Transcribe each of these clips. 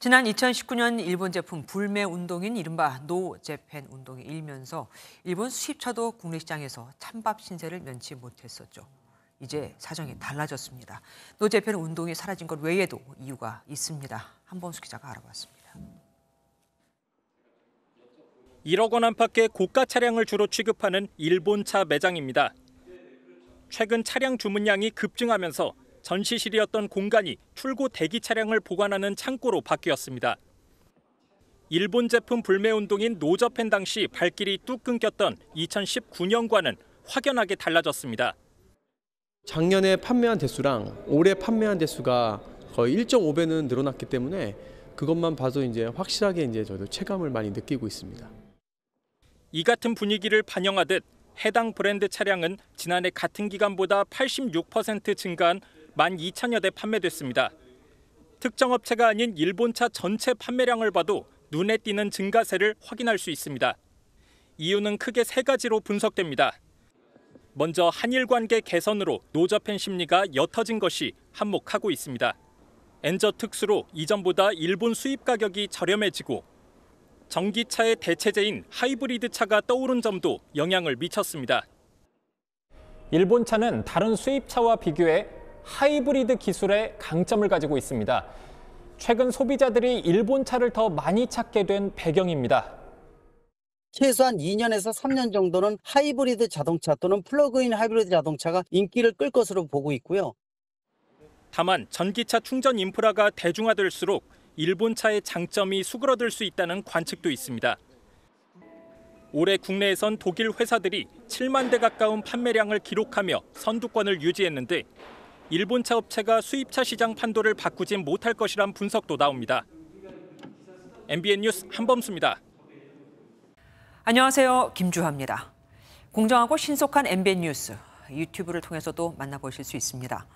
지난 2019년 일본 제품 불매 운동인 이른바 No Japan 운동이 일면서 일본 수입차도 국내 시장에서 찬밥 신세를 면치 못했었죠. 이제 사정이 달라졌습니다. No Japan 운동이 사라진 것 외에도 이유가 있습니다. 한범수 기자가 알아봤습니다. 1억 원 안팎의 고가 차량을 주로 취급하는 일본차 매장입니다. 최근 차량 주문량이 급증하면서 전시실이었던 공간이 출고 대기 차량을 보관하는 창고로 바뀌었습니다. 일본 제품 불매 운동인 노저펜 당시 발길이 뚝 끊겼던 2019년과는 확연하게 달라졌습니다. 작년에 판매한 대수랑 올해 판매한 대수가 거의 1.5배는 늘어났기 때문에 그것만 봐도 이제 확실하게 이제 저도 체감을 많이 느끼고 있습니다. 이 같은 분위기를 반영하듯 해당 브랜드 차량은 지난해 같은 기간보다 86% 증가한 12,000여 대 판매됐습니다. 특정 업체가 아닌 일본차 전체 판매량을 봐도 눈에 띄는 증가세를 확인할 수 있습니다. 이유는 크게 세 가지로 분석됩니다. 먼저 한일 관계 개선으로 노저팬 심리가 옅어진 것이 한몫하고 있습니다. 엔저 특수로 이전보다 일본 수입 가격이 저렴해지고 전기차의 대체제인 하이브리드 차가 떠오른 점도 영향을 미쳤습니다. 일본 차는 다른 수입차와 비교해 하이브리드 기술의 강점을 가지고 있습니다. 최근 소비자들이 일본 차를 더 많이 찾게 된 배경입니다. 최소한 2년에서 3년 정도는 하이브리드 자동차 또는 플러그인 하이브리드 자동차가 인기를 끌 것으로 보고 있고요. 다만 전기차 충전 인프라가 대중화될수록 일본 차의 장점이 수그러들 수 있다는 관측도 있습니다. 올해 국내에선 독일 회사들이 7만 대 가까운 판매량을 기록하며 선두권을 유지했는데 일본차 업체가 수입차 시장 판도를 바꾸진 못할 것이란 분석도 나옵니다. MBN 뉴스 한범수입니다. 안녕하세요. 김주하입니다. 공정하고 신속한 MBN 뉴스 유튜브를 통해서도 만나보실 수 있습니다.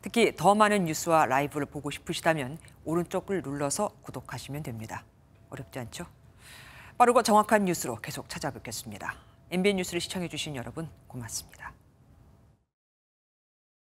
특히 더 많은 뉴스와 라이브를 보고 싶으시다면 오른쪽을 눌러서 구독하시면 됩니다. 어렵지 않죠? 빠르고 정확한 뉴스로 계속 찾아뵙겠습니다. MBN 뉴스를 시청해 주신 여러분 고맙습니다.